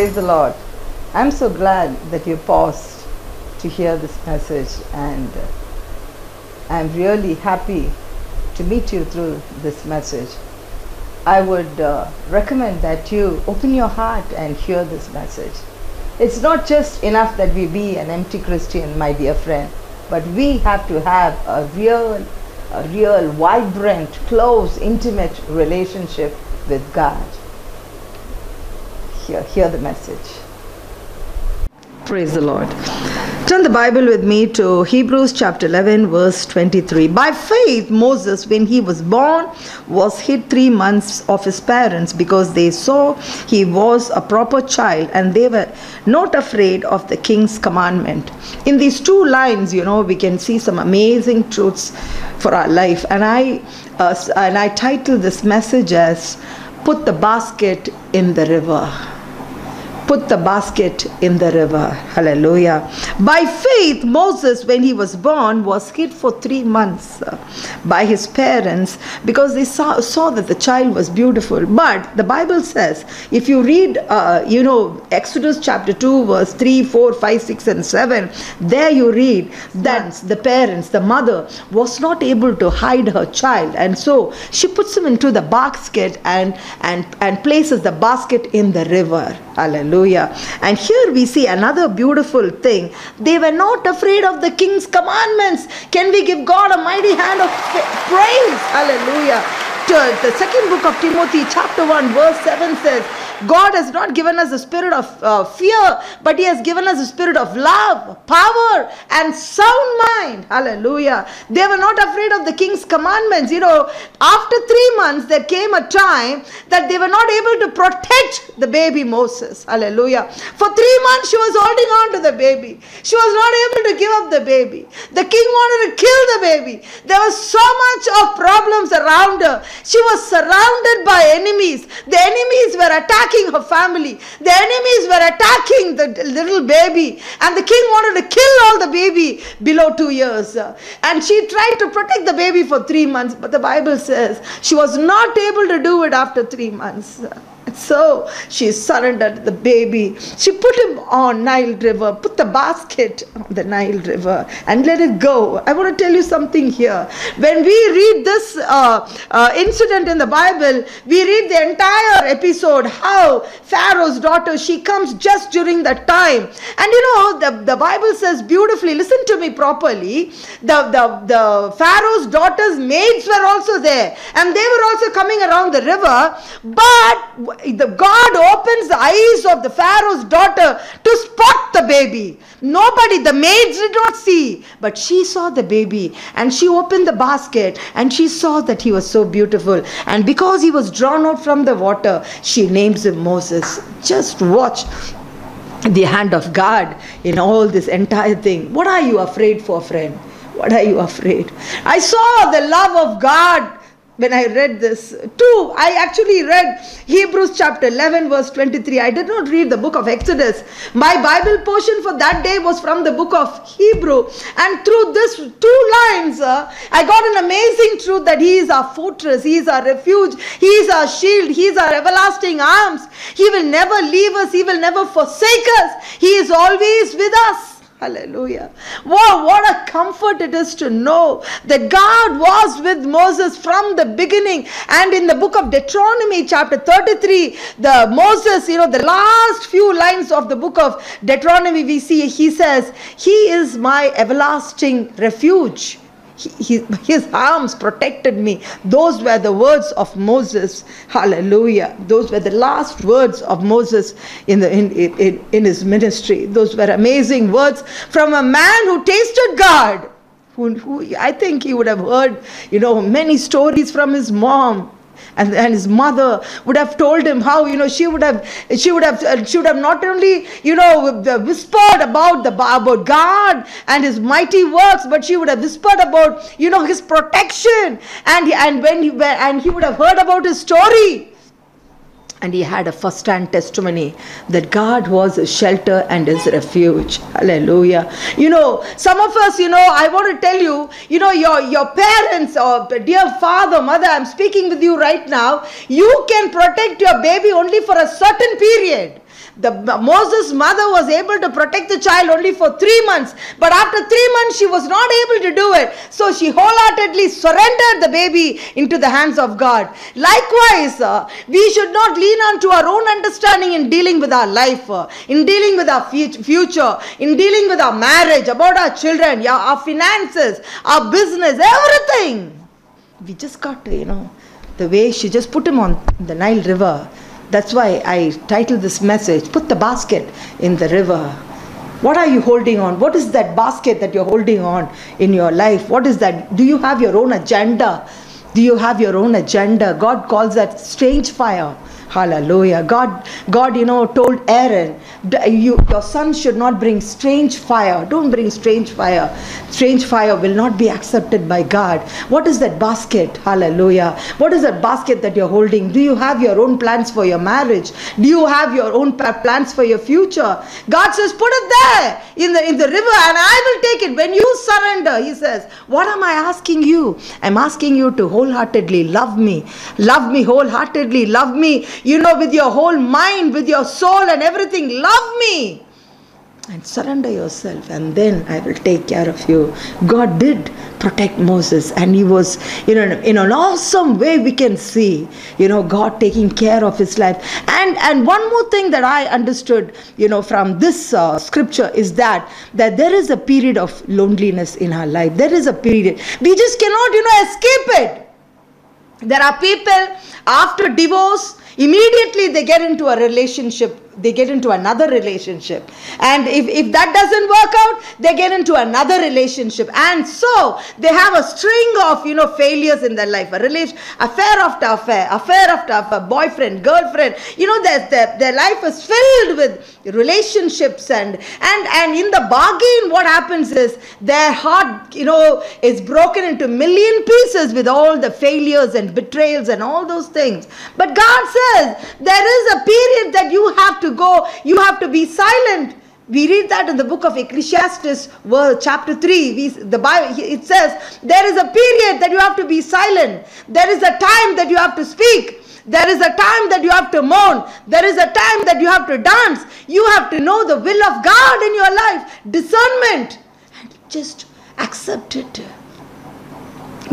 Praise the Lord. I'm so glad that you paused to hear this message, and uh, I'm really happy to meet you through this message. I would uh, recommend that you open your heart and hear this message. It's not just enough that we be an empty Christian, my dear friend, but we have to have a real, a real, vibrant, close, intimate relationship with God. Hear, hear the message. Praise the Lord. Turn the Bible with me to Hebrews chapter 11, verse 23. By faith, Moses, when he was born, was hid three months of his parents because they saw he was a proper child and they were not afraid of the king's commandment. In these two lines, you know, we can see some amazing truths for our life. And I, uh, and I titled this message as Put the Basket in the River put the basket in the river. Hallelujah. By faith, Moses, when he was born, was hid for three months uh, by his parents because they saw, saw that the child was beautiful. But the Bible says, if you read, uh, you know, Exodus chapter 2, verse 3, 4, 5, 6, and 7, there you read that the parents, the mother, was not able to hide her child. And so she puts him into the basket and, and, and places the basket in the river. Hallelujah. And here we see another beautiful thing. They were not afraid of the king's commandments. Can we give God a mighty hand of praise? Hallelujah. The second book of Timothy, chapter 1, verse 7 says, God has not given us a spirit of uh, fear, but He has given us a spirit of love, power, and sound mind. Hallelujah. They were not afraid of the king's commandments. You know, after three months, there came a time that they were not able to protect the baby Moses. Hallelujah. For three months, she was holding on to the baby. She was not able to give up the baby. The king wanted to kill the baby. There was so much of problems around her. She was surrounded by enemies. The enemies were attacking her family. The enemies were attacking the little baby. And the king wanted to kill all the baby below two years. And she tried to protect the baby for three months. But the Bible says she was not able to do it after three months. So she surrendered the baby. She put him on Nile River, put the basket on the Nile River, and let it go. I want to tell you something here. When we read this uh, uh, incident in the Bible, we read the entire episode how Pharaoh's daughter she comes just during that time, and you know the, the Bible says beautifully. Listen to me properly. The the the Pharaoh's daughter's maids were also there, and they were also coming around the river, but the God opens the eyes of the Pharaoh's daughter to spot the baby. Nobody, the maids did not see, but she saw the baby and she opened the basket and she saw that he was so beautiful. And because he was drawn out from the water, she names him Moses. Just watch the hand of God in all this entire thing. What are you afraid for, friend? What are you afraid? I saw the love of God when I read this. Two, I actually read Hebrews chapter 11, verse 23. I did not read the book of Exodus. My Bible portion for that day was from the book of Hebrew. And through this two lines, uh, I got an amazing truth that He is our fortress, He is our refuge, He is our shield, He is our everlasting arms. He will never leave us, He will never forsake us. He is always with us. Hallelujah. Wow, what a comfort it is to know that God was with Moses from the beginning. And in the book of Deuteronomy, chapter 33, the Moses, you know, the last few lines of the book of Deuteronomy, we see he says, He is my everlasting refuge. He, his arms protected me. Those were the words of Moses. Hallelujah. Those were the last words of Moses in, the, in, in, in his ministry. Those were amazing words from a man who tasted God. Who, who I think he would have heard, you know, many stories from his mom and, and his mother would have told him how you know she would have she would have uh, she would have not only you know whispered about the about God and his mighty works but she would have whispered about you know his protection. And and when he and he would have heard about his story and he had a first hand testimony that God was his shelter and his refuge. Hallelujah. You know, some of us, you know, I want to tell you, you know, your, your parents or dear father, mother, I'm speaking with you right now, you can protect your baby only for a certain period. The Moses' mother was able to protect the child only for three months, but after three months she was not able to do it. So she wholeheartedly surrendered the baby into the hands of God. Likewise, uh, we should not lean on to our own understanding in dealing with our life, uh, in dealing with our future, in dealing with our marriage, about our children, yeah, our finances, our business, everything. We just got to, you know, the way she just put him on the Nile River that's why I titled this message, Put the Basket in the River. What are you holding on? What is that basket that you're holding on in your life? What is that? Do you have your own agenda? Do you have your own agenda? God calls that strange fire. Hallelujah. God, God, you know, told Aaron, you, your son should not bring strange fire. Don't bring strange fire. Strange fire will not be accepted by God. What is that basket? Hallelujah. What is that basket that you're holding? Do you have your own plans for your marriage? Do you have your own plans for your future? God says, put it there in the in the river and I will take it. When you surrender, he says, what am I asking you? I'm asking you to wholeheartedly love me. Love me wholeheartedly. Love me you know, with your whole mind, with your soul and everything. Love me. And surrender yourself, and then I will take care of you. God did protect Moses, and he was, you know, in an awesome way we can see, you know, God taking care of his life. And and one more thing that I understood, you know, from this uh, scripture is that that there is a period of loneliness in our life. There is a period we just cannot, you know, escape it. There are people after divorce immediately they get into a relationship they get into another relationship. And if, if that doesn't work out they get into another relationship. And so they have a string of you know failures in their life. A relation affair after affair affair after affair boyfriend girlfriend. You know their, their, their life is filled with relationships and and and in the bargain what happens is their heart you know is broken into million pieces with all the failures and betrayals and all those things. But god says there is a period that you have to go you have to be silent we read that in the book of Ecclesiastes, chapter 3. We, the Bible, it says, there is a period that you have to be silent. There is a time that you have to speak. There is a time that you have to mourn. There is a time that you have to dance. You have to know the will of God in your life. Discernment. And just accept it.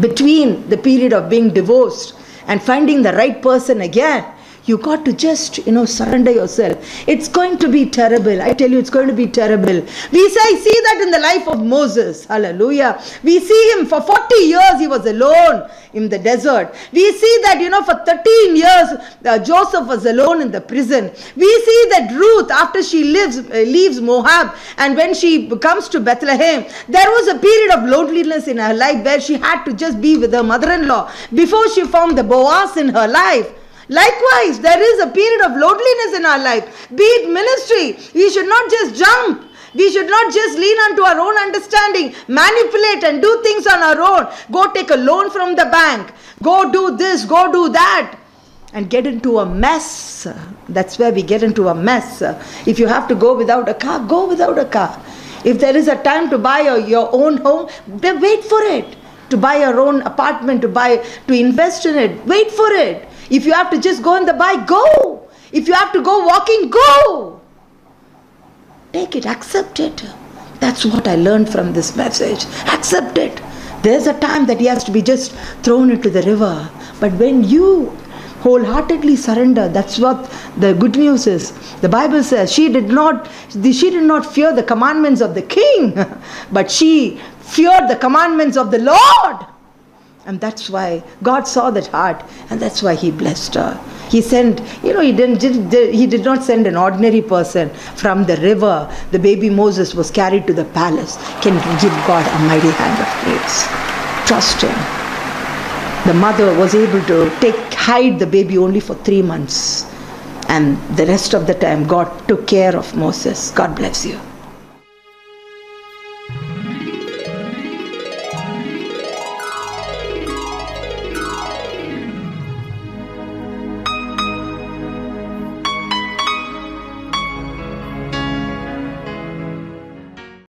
Between the period of being divorced and finding the right person again you got to just, you know, surrender yourself. It's going to be terrible. I tell you, it's going to be terrible. We say, see that in the life of Moses. Hallelujah. We see him for 40 years, he was alone in the desert. We see that, you know, for 13 years, uh, Joseph was alone in the prison. We see that Ruth, after she lives, uh, leaves Moab and when she comes to Bethlehem, there was a period of loneliness in her life where she had to just be with her mother in law before she found the Boaz in her life. Likewise, there is a period of loneliness in our life. Be it ministry, we should not just jump. We should not just lean onto our own understanding, manipulate and do things on our own. Go take a loan from the bank. Go do this, go do that. And get into a mess. That's where we get into a mess. If you have to go without a car, go without a car. If there is a time to buy a, your own home, then wait for it. To buy your own apartment, to buy, to invest in it, wait for it. If you have to just go on the bike, go. If you have to go walking, go. Take it, accept it. That's what I learned from this message. Accept it. There's a time that he has to be just thrown into the river. But when you wholeheartedly surrender, that's what the good news is. The Bible says she did not she did not fear the commandments of the king, but she feared the commandments of the Lord. And that's why God saw that heart, and that's why He blessed her. He sent, you know, He didn't, did, He did not send an ordinary person from the river. The baby Moses was carried to the palace. Can give God a mighty hand of praise. Trust Him. The mother was able to take hide the baby only for three months, and the rest of the time God took care of Moses. God bless you.